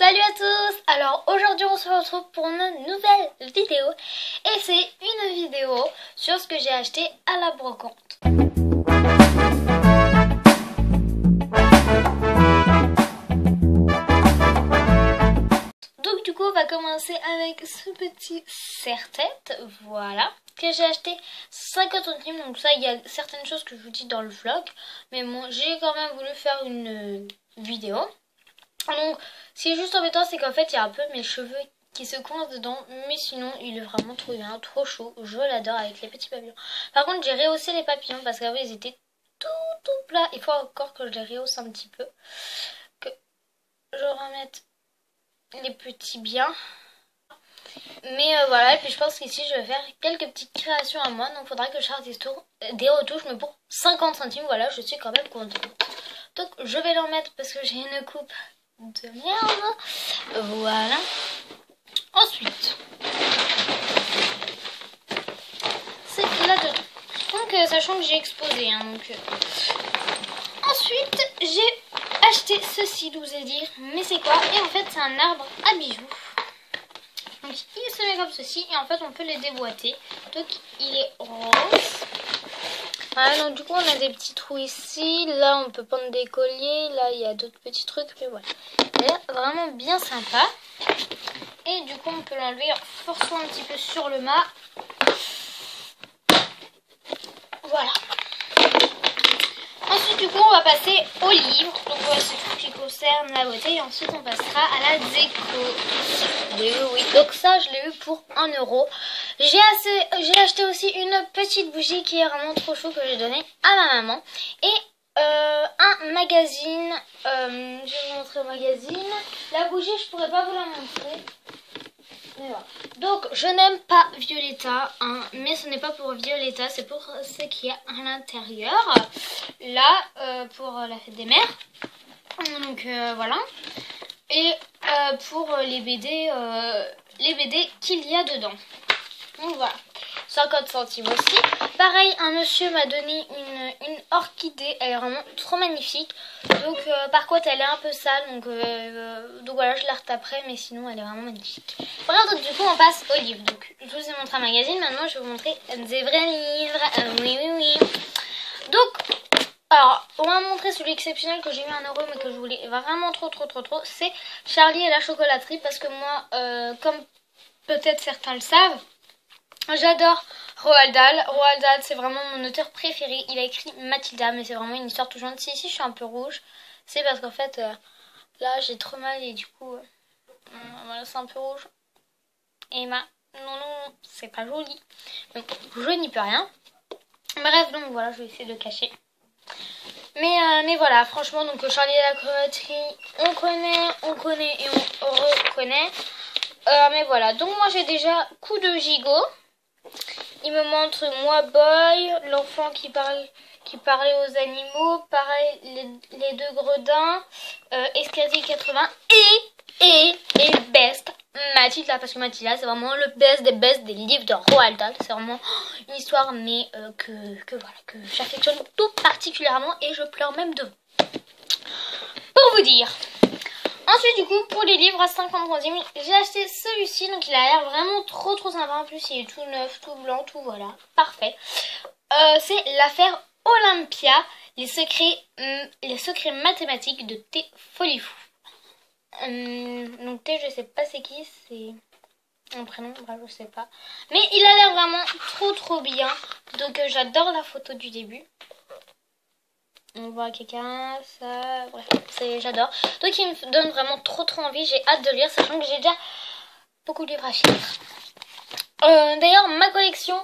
Salut à tous. Alors aujourd'hui on se retrouve pour une nouvelle vidéo. Et c'est une vidéo sur ce que j'ai acheté à la brocante. Donc du coup on va commencer avec ce petit serre-tête, voilà, que j'ai acheté 50 centimes, donc ça il y a certaines choses que je vous dis dans le vlog, mais bon j'ai quand même voulu faire une vidéo. Donc, ce qui est juste embêtant, c'est qu'en fait, il y a un peu mes cheveux qui se coincent dedans. Mais sinon, il est vraiment trop bien, trop chaud. Je l'adore avec les petits papillons. Par contre, j'ai rehaussé les papillons parce qu'avant, ils étaient tout, tout plats. Il faut encore que je les rehausse un petit peu. Que je remette les petits bien. Mais euh, voilà, et puis je pense qu'ici je vais faire quelques petites créations à moi. Donc il faudra que je fasse des, retouches, mais pour 50 centimes, voilà, je suis quand même contente. Donc je vais leur mettre parce que j'ai une coupe de merde. Voilà. Ensuite, c'est là-dedans. Donc, euh, sachant que j'ai exposé. Hein, donc, euh. Ensuite, j'ai acheté ceci, vous ai dire. Mais c'est quoi? Et en fait, c'est un arbre à bijoux. Donc, il se met comme ceci. Et en fait, on peut les déboîter. Donc, il est rose. Voilà, donc du coup, on a des petits trous ici. Là, on peut prendre des colliers. Là, il y a d'autres petits trucs. Mais voilà. Là, vraiment bien sympa. Et du coup, on peut l'enlever en forçant un petit peu sur le mât. Voilà. Ensuite, du coup, on va passer au livre. Donc, voilà ce qui concerne la beauté. Et ensuite, on passera à la déco. oui. Donc, ça, je l'ai eu pour 1 euro. J'ai acheté aussi une petite bougie qui est vraiment trop chou que j'ai donné à ma maman. Et euh, un magazine. Euh, je vais vous montrer le magazine. La bougie, je pourrais pas vous la montrer. Donc, je n'aime pas Violetta, hein, mais ce n'est pas pour Violetta, c'est pour ce qui est à l'intérieur. Là, euh, pour la fête des mères. Donc, voilà. Et pour les BD, les BD qu'il y a dedans. Donc voilà. 50 centimes aussi. Pareil, un monsieur m'a donné une, orchidée. Elle est vraiment trop magnifique. Donc, euh, par contre, elle est un peu sale. Donc, euh, euh, donc voilà, je la retaperai. Mais sinon, elle est vraiment magnifique. Voilà, donc du coup, on passe au livre. Donc, je vous ai montré un magazine. Maintenant, je vais vous montrer des vrais livres. oui, oui, oui. Donc, alors, on va montrer celui exceptionnel que j'ai eu un euro mais que je voulais vraiment trop trop trop trop. C'est Charlie et la chocolaterie parce que moi, comme peut-être certains le savent, J'adore Roald Dahl. Roald Dahl, c'est vraiment mon auteur préféré. Il a écrit Mathilda, mais c'est vraiment une histoire touchante. Si, ici, je suis un peu rouge, c'est parce qu'en fait, euh, là, j'ai trop mal et du coup, euh, voilà, c'est un peu rouge. Emma, non, non, c'est pas joli. Donc, je n'y peux rien. Bref, donc voilà, je vais essayer de cacher. Mais, euh, mais voilà, franchement, donc Charlie et la croaterie, on connaît, on connaît et on reconnaît. mais voilà, donc moi j'ai déjà coup de gigot. Il me montre moi boy, l'enfant qui parle qui parlait aux animaux, pareil les, deux gredins, euh, 80 et et et best. Mathilda parce que Mathilda c'est vraiment le best des best des livres de Roald Dahl, c'est vraiment une histoire mais euh, que, voilà que j'affectionne tout particulièrement et je pleure même de pour vous dire. Ensuite, du coup, pour les livres à 50 centimes, j'ai acheté celui-ci. Donc, il a l'air vraiment trop trop sympa. En plus, il est tout neuf, tout blanc, tout voilà. Parfait. Euh, c'est l'affaire Olympia, les secrets, hum, les secrets mathématiques de T. Folifou. Hum, donc, T, je sais pas c'est qui, c'est un prénom, je sais pas. Mais il a l'air vraiment trop trop bien. Donc, euh, j'adore la photo du début on voit quelqu'un, ça, bref, j'adore. Donc il me donne vraiment trop trop envie, j'ai hâte de lire, sachant que j'ai déjà beaucoup de livres à finir. Euh, d'ailleurs, ma collection,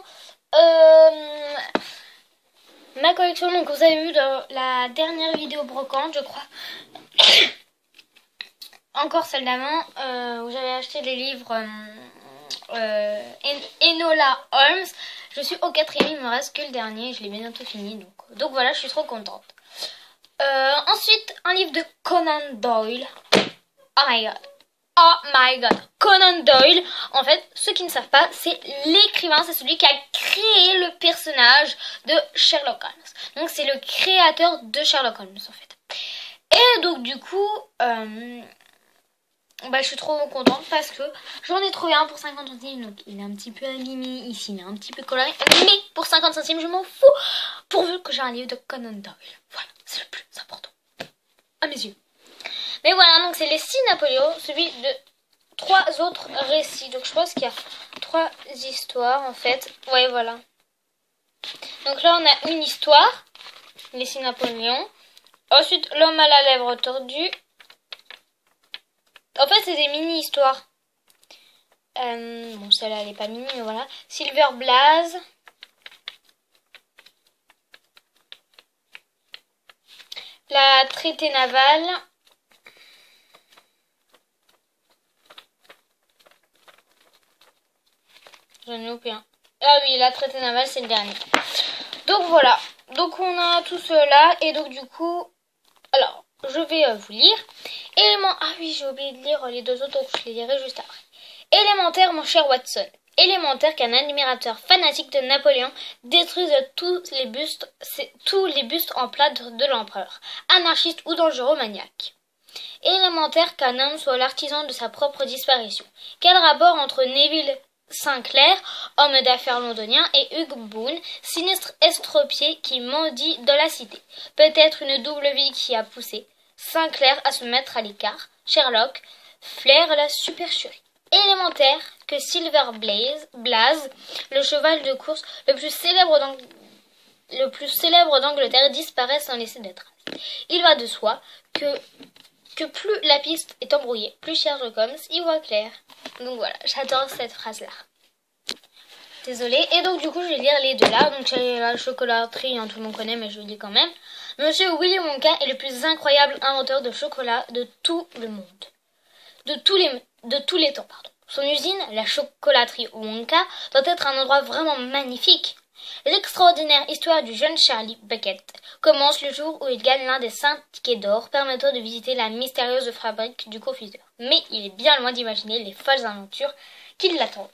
euh, ma collection, donc vous avez vu dans la dernière vidéo brocante, je crois, encore celle d'avant, euh, où j'avais acheté les livres Enola Holmes. Je suis au quatrième, il me reste que le dernier, je l'ai bientôt fini, donc, donc voilà, je suis trop contente. Euh, ensuite, un livre de Conan Doyle. Oh my god. Oh my god. Conan Doyle, en fait, ceux qui ne savent pas, c'est l'écrivain, c'est celui qui a créé le personnage de Sherlock Holmes. Donc c'est le créateur de Sherlock Holmes en fait. Et donc du coup, euh, bah, je suis trop contente parce que j'en ai trouvé un pour 50 centimes. Donc il est un petit peu abîmé ici, il est un petit peu coloré. Mais pour 50 centimes, je m'en fous. Pourvu que j'ai un livre de Conan Doyle. Voilà, c'est le plus important. À mes yeux. Mais voilà, donc c'est les 6 Napoléons, celui de trois autres récits. Donc je pense qu'il y a trois histoires en fait. Ouais, voilà. Donc là, on a une histoire, les 6 Napoléons. Ensuite, l'homme à la lèvre tordue. En fait, c'est des mini-histoires. Euh, bon, celle-là, elle est pas mini, mais voilà. Silver Blaze. La traité navale. J'en ai loupé un. Ah oui, la traité navale, c'est le dernier. Donc voilà. Donc on a tout cela. Et donc du coup... Alors, je vais euh, vous lire. Élément... Ah oui, j'ai oublié de lire les deux autres, donc je les lirai juste après. Élémentaire, mon cher Watson. Élémentaire qu'un admirateur fanatique de Napoléon détruise tous les bustes, tous les bustes en plâtre de l'empereur, anarchiste ou dangereux maniaque. Élémentaire qu'un homme soit l'artisan de sa propre disparition. Quel rapport entre Neville Sinclair, homme d'affaires londonien, et Hugh Boone, sinistre estropié qui mendie dans la cité? Peut-être une double vie qui a poussé Sinclair à se mettre à l'écart. Sherlock flaire la supercherie. Élémentaire que Silver Blaze, Blaze, le cheval de course le plus célèbre d'Angleterre disparaît sans laisser de traces. Il va de soi que plus la piste est embrouillée, plus Sherlock Holmes y voit clair. Donc voilà, j'adore cette phrase-là. Désolée. Et donc du coup, je vais lire les deux là. Donc la chocolaterie, hein, tout le monde connaît, mais je le dis quand même. Monsieur Willy Wonka est le plus incroyable inventeur de chocolat de tout le monde. De tous les, temps, pardon. Son usine, la chocolaterie Wonka, doit être un endroit vraiment magnifique. L'extraordinaire histoire du jeune Charlie Bucket commence le jour où il gagne l'un des cinq tickets d'or permettant de visiter la mystérieuse fabrique du confiseur. Mais il est bien loin d'imaginer les folles aventures qui l'attendent.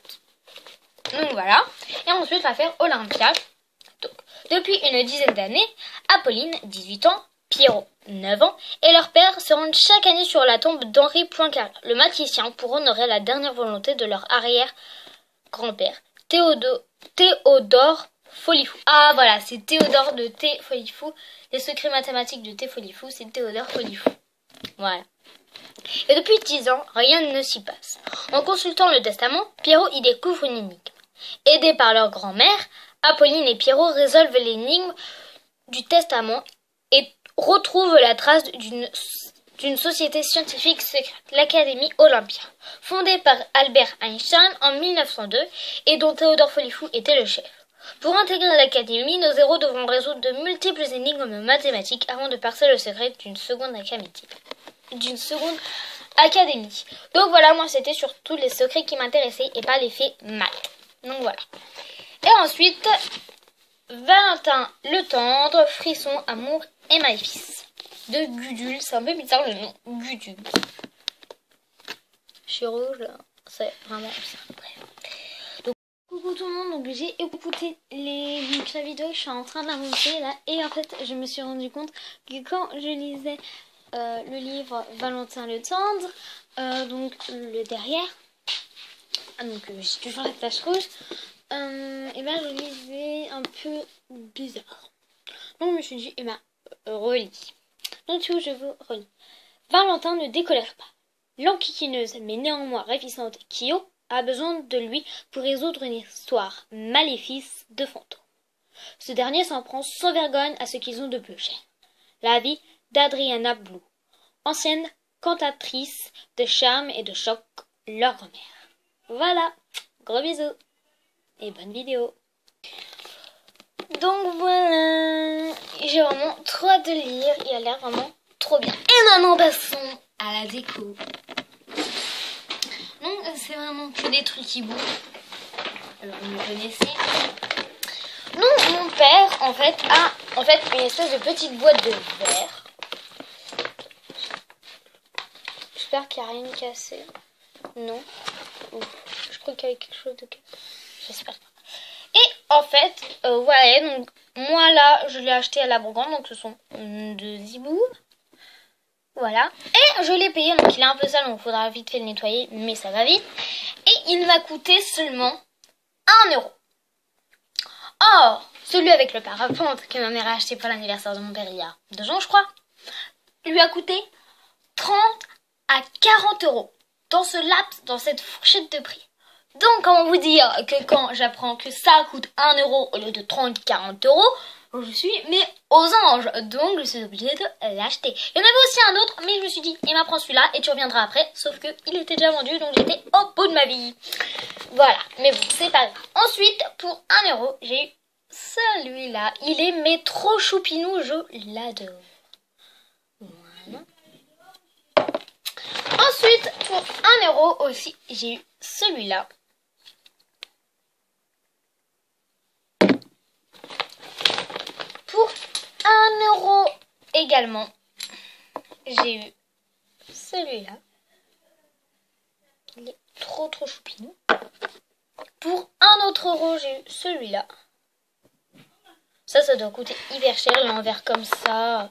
Donc voilà. Et ensuite l'affaire Olympia. Depuis une dizaine d'années, Apolline, 18 ans, Pierrot, 9 ans, et leur père se rendent chaque année sur la tombe d'Henri Poincaré, le magicien, pour honorer la dernière volonté de leur arrière-grand-père, Théodore, Théodore Folifou. Ah voilà, c'est Théodore de T Folifou. Les secrets mathématiques de T Folifou, c'est Théodore Folifou. Voilà. Et depuis dix ans, rien ne s'y passe. En consultant le testament, Pierrot y découvre une énigme. Aidés par leur grand-mère, Apolline et Pierrot résolvent l'énigme du testament et retrouvent la trace d'une société scientifique secrète, l'Académie Olympia, fondée par Albert Einstein en 1902 et dont Théodore Folifou était le chef. Pour intégrer l'académie, nos héros devront résoudre de multiples énigmes mathématiques avant de percer le secret d'une seconde académie. Donc voilà, moi c'était surtout les secrets qui m'intéressaient et pas les faits maths. Donc voilà. Et ensuite, Valentin le tendre, frisson, amour et maléfice. De Gudule, c'est un peu bizarre le nom, Gudule. Je suis rouge là, c'est vraiment ça. Coucou tout le monde, donc j'ai écouté les la vidéo, je suis en train de la monter là et en fait je me suis rendu compte que quand je lisais euh, le livre Valentin le tendre, euh, donc le derrière, ah, donc euh, j'ai toujours la tache rouge, et ben je lisais un peu bizarre. Donc je me suis dit, eh ben relis. Donc tu vois, je vous relis. Valentin ne décolère pas. L'enquiquineuse mais néanmoins réticente Kyo a besoin de lui pour résoudre une histoire maléfice de fantômes. Ce dernier s'en prend sans vergogne à ce qu'ils ont de plus cher. La vie d'Adriana Blue, ancienne cantatrice de charme et de choc, leur grand-mère. Voilà, gros bisous et bonne vidéo. Donc voilà, j'ai vraiment trop hâte de lire, il a l'air vraiment trop bien. Et maintenant passons à la déco. Donc c'est vraiment que des trucs qui bougent. Alors vous me connaissez. Donc mon père en fait a en fait une espèce de petite boîte de verre. J'espère qu'il n'y a rien de cassé. Non. Je crois qu'il y a quelque chose de cassé. Pas. Et en fait, euh, voilà, donc moi là, je l'ai acheté à la Bourgogne, donc ce sont deux hiboux. Voilà. Et je l'ai payé, donc il est un peu sale, donc il faudra vite fait le nettoyer, mais ça va vite. Et il m'a coûté seulement 1 euro. Or, celui avec le parapente que ma mère a acheté pour l'anniversaire de mon père il y a deux ans, je crois, lui a coûté 30 à 40 euros dans ce laps, dans cette fourchette de prix. Donc, comment vous dire que quand j'apprends que ça coûte 1 euro au lieu de 30-40 euros, je suis mais aux anges. Donc, je suis obligée de l'acheter. Il y en avait aussi un autre, mais je me suis dit, il m'apprend celui-là et tu reviendras après. Sauf que il était déjà vendu, donc j'étais au bout de ma vie. Voilà, mais bon, c'est pas grave. Ensuite, pour 1 euro, j'ai eu celui-là. Il est mais trop choupinou, je l'adore. Ensuite, pour 1 euro aussi, j'ai eu celui-là. Pour 1 euro également, j'ai eu celui-là. Il est trop trop choupinou. Pour un autre euro, j'ai eu celui-là. Ça, ça doit coûter hyper cher, l'envers comme ça.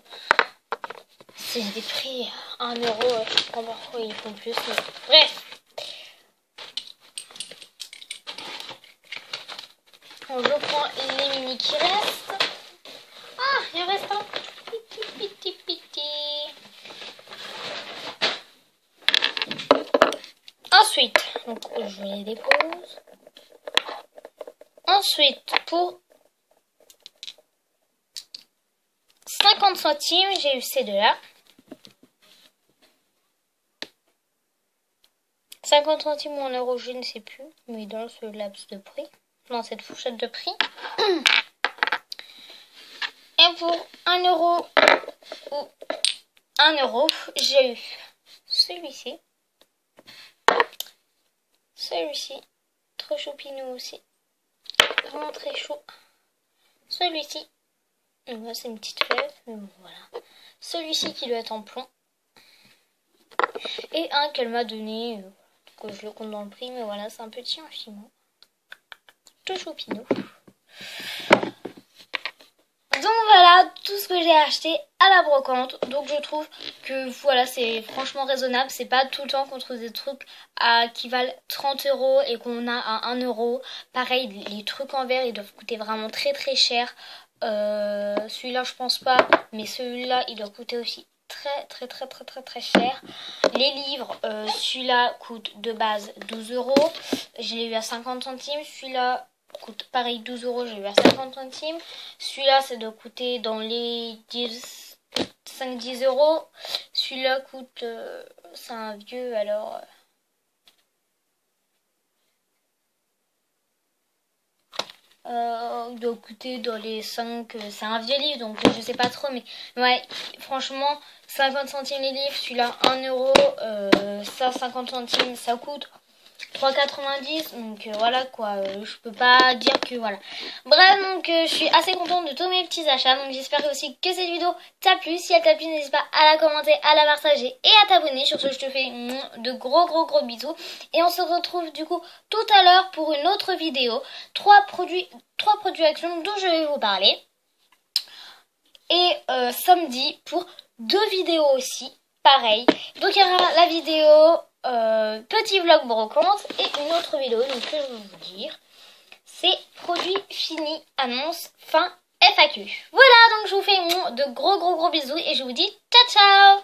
C'est des prix 1 euro, je sais pas pourquoi ils font plus. Bref. je prends les mini qui restent. Piti, piti, piti. Ensuite, je les dépose. Ensuite, pour 50 centimes, j'ai eu ces deux-là. 50 centimes ou 1 euro, je ne sais plus, mais dans ce laps de prix dans cette fourchette de prix. Pour 1 euro ou 1 euro, j'ai eu celui-ci. Celui-ci, trop choupinou aussi. Vraiment très chaud. Celui-ci, c'est une petite fève, voilà. Celui-ci qui doit être en plomb. Et un qu'elle m'a donné, euh, que je le compte dans le prix, mais voilà, c'est un petit infiniment tout choupinou. Donc voilà ce que j'ai acheté à la brocante. Donc je trouve que voilà c'est franchement raisonnable. C'est pas tout le temps qu'on trouve des trucs à, qui valent 30 euros et qu'on a à 1 euro. Pareil les trucs en verre ils doivent coûter vraiment très très cher. Euh, celui-là je pense pas mais celui-là il doit coûter aussi très très très très très très cher. Les livres, euh, celui-là coûte de base 12 euros. Je l'ai eu à 50 centimes. Celui-là coûte pareil 12 euros, j'ai eu à 50 centimes. Celui-là, ça doit coûter dans les 5-10 euros. Celui-là coûte, euh, c'est un vieux, alors... Euh, euh, il doit coûter dans les 5, c'est un vieux livre donc je sais pas trop mais ouais franchement 50 centimes les livres, celui-là 1 euro, ça 50 centimes ça coûte 3,90 donc euh, voilà quoi euh, je peux pas dire que voilà. Bref donc euh, je suis assez contente de tous mes petits achats donc j'espère aussi que cette vidéo t'a plu. Si elle t'a plu n'hésite pas à la commenter à la partager et à t'abonner. Sur ce je te fais de gros gros gros bisous. Et on se retrouve du coup tout à l'heure pour une autre vidéo. Trois produits trois produits action dont je vais vous parler. Et samedi pour deux vidéos aussi pareil. Donc il y aura la vidéo euh, petit vlog brocante et une autre vidéo donc que je vais vous dire. C'est produit fini, annonce, fin, FAQ. Voilà, donc je vous fais de gros gros gros bisous et je vous dis ciao ciao